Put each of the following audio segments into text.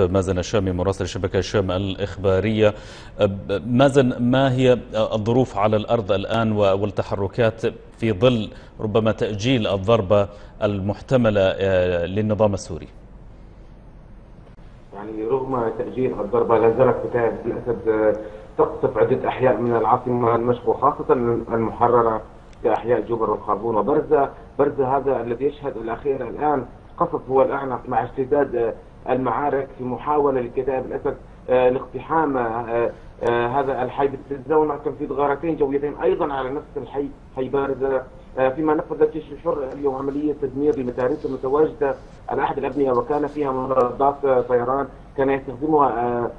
مازن الشامي مراسل شبكة الشام الإخبارية. مازن ما هي الظروف على الأرض الآن والتحركات في ظل ربما تأجيل الضربة المحتملة للنظام السوري؟ يعني رغم تأجيل الضربة لا زالت كتائب الأسد تقصف عدة أحياء من العاصمة دمشق وخاصة المحررة كأحياء جبر والخربون وبرزة برزة هذا الذي يشهد الأخير الآن قصف هو الأعنف مع اشتداد المعارك في محاولة لكتائب الأسد آه، لاقتحام آه، آه، هذا الحي بالتزاوج مع تنفيذ غارتين جويتين أيضا على نفس الحي حي بارزة. فيما نفذ جيش الحر اليوم عملية تدمير لمتاريس المتواجدة على أحد الأبنية وكان فيها مضادات طيران كان يستخدمها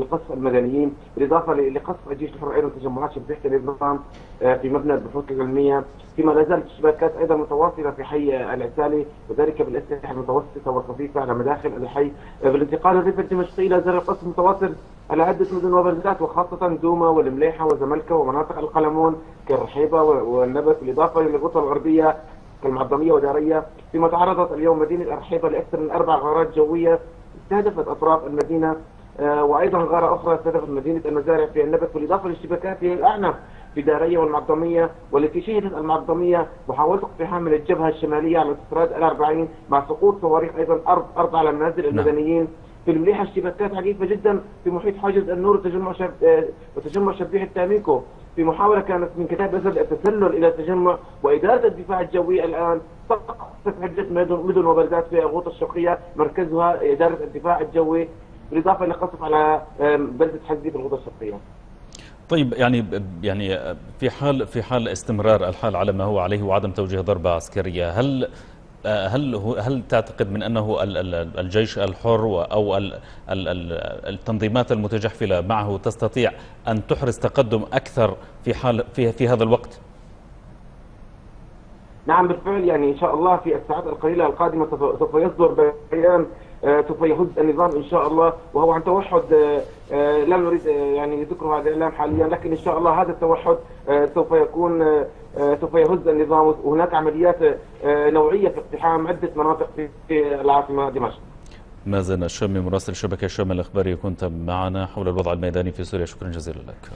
لقصف المدنيين بالإضافة لقصف الجيش الحر أيضا تجمعات شبيحه النظام في مبنى البحوث العلمية. فيما لا زالت الشباكات أيضا متواصلة في حي العسالي وذلك بالأسلحة المتوسطة والخفيفة على مداخل الحي. بالانتقال الريف الدمشقي لا زال القصف متواصل على عدة مدن وبلدات وخاصة دوما والمليحة وزملكة ومناطق القلمون كالرحيبة والنبت بالإضافة للغوطه الغربية كالمعظمية وداريه فيما تعرضت اليوم مدينة الرحيبة لأكثر من أربع غارات جوية استهدفت أطراف المدينة. آه، وأيضا غاره أخرى استهدفت مدينة المزارع في النبت بالإضافة في الاعنف في دارية والمعظمية والتي شهدت المعظمية محاولة اقتحام من الجبهة الشمالية على استطراد الأربعين مع سقوط صواريخ أيضا أرض أرض على منازل نعم. المدنيين. في المليحة اشتباكات عنيفة جدا في محيط حاجز النور وتجمع شب... آه، وتجمع شبيح التاميكو. في محاولة كانت من كتاب أسد التسلل إلى التجمع وإدارة الدفاع الجوي الآن تقصف عدة مدن, مدن وبلدات في الغوطة الشرقية مركزها إدارة الدفاع الجوي. بالإضافة إلى قصف على بلدة حزبي في الغوطة الشرقية طيب يعني يعني في حال في حال استمرار الحال على ما هو عليه وعدم توجيه ضربة عسكرية هل هل هل تعتقد من أنه الجيش الحر أو التنظيمات المتجحفلة معه تستطيع أن تحرز تقدم أكثر في حال في في هذا الوقت؟ نعم بالفعل يعني إن شاء الله في الساعات القليلة القادمة سوف يصدر بيان سوف يهز النظام إن شاء الله وهو عن توحد آه، آه، لا نريد يعني ذكر هذا الإعلام حاليا لكن إن شاء الله هذا التوحد سوف يكون سوف يهز النظام وهناك عمليات نوعية في اقتحام عدة مناطق في العاصمة دمشق. مازن الشامي مراسل شبكة الشام الإخباري كنت معنا حول الوضع الميداني في سوريا شكرا جزيلا لك.